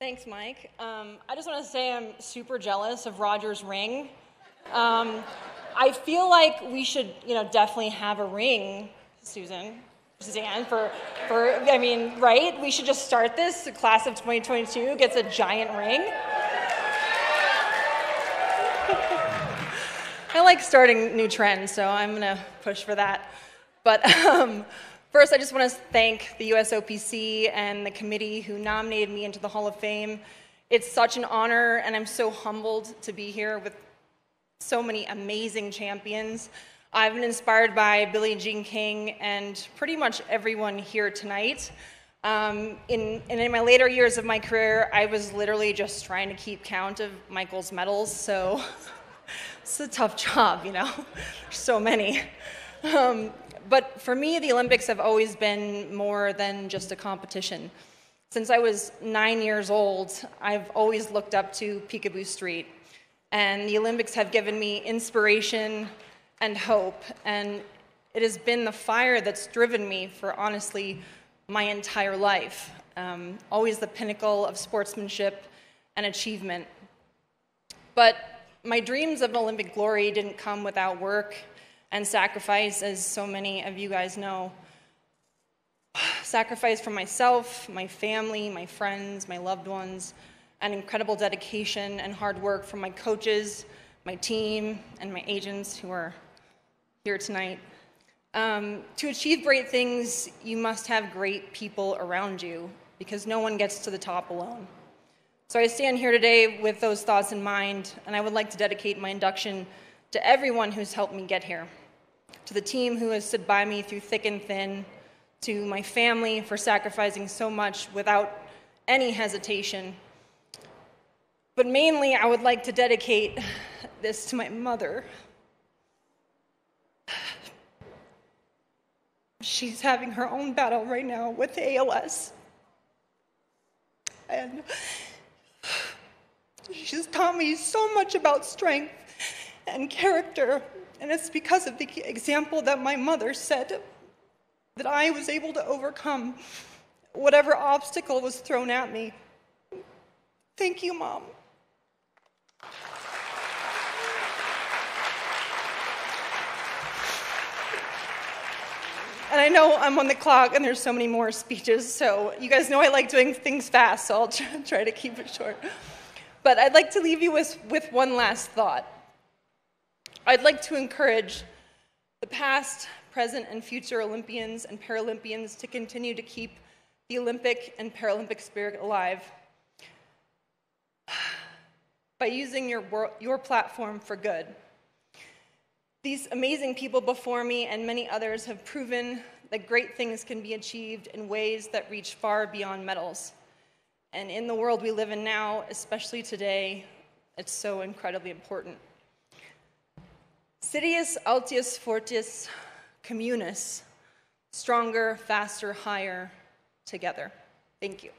Thanks, Mike. Um, I just want to say I'm super jealous of Roger's ring. Um, I feel like we should, you know, definitely have a ring, Susan, Suzanne, for, for, I mean, right? We should just start this. The class of 2022 gets a giant ring. I like starting new trends, so I'm going to push for that. But um, first, I just want to thank the USOPC and the committee who nominated me into the Hall of Fame. It's such an honor, and I'm so humbled to be here with so many amazing champions. I've been inspired by Billie Jean King and pretty much everyone here tonight. Um, in, and in my later years of my career, I was literally just trying to keep count of Michael's medals, so it's a tough job, you know, There's so many. Um, but for me, the Olympics have always been more than just a competition. Since I was nine years old, I've always looked up to Picabo Street. And the Olympics have given me inspiration and hope. And it has been the fire that's driven me for honestly my entire life. Um, always the pinnacle of sportsmanship and achievement. But my dreams of Olympic glory didn't come without work and sacrifice, as so many of you guys know. Sacrifice for myself, my family, my friends, my loved ones, and incredible dedication and hard work from my coaches, my team, and my agents who are here tonight. Um, to achieve great things, you must have great people around you because no one gets to the top alone. So I stand here today with those thoughts in mind, and I would like to dedicate my induction to everyone who's helped me get here, to the team who has stood by me through thick and thin, to my family for sacrificing so much without any hesitation. But mainly, I would like to dedicate this to my mother. She's having her own battle right now with ALS. And She's taught me so much about strength and character, and it's because of the example that my mother set that I was able to overcome whatever obstacle was thrown at me. Thank you, Mom. And I know I'm on the clock and there's so many more speeches, so you guys know I like doing things fast, so I'll try to keep it short. But I'd like to leave you with, with one last thought. I'd like to encourage the past, present, and future Olympians and Paralympians to continue to keep the Olympic and Paralympic spirit alive by using your, your platform for good. These amazing people before me and many others have proven that great things can be achieved in ways that reach far beyond medals. And in the world we live in now, especially today, it's so incredibly important. Citius altius fortis communis, stronger, faster, higher, together. Thank you.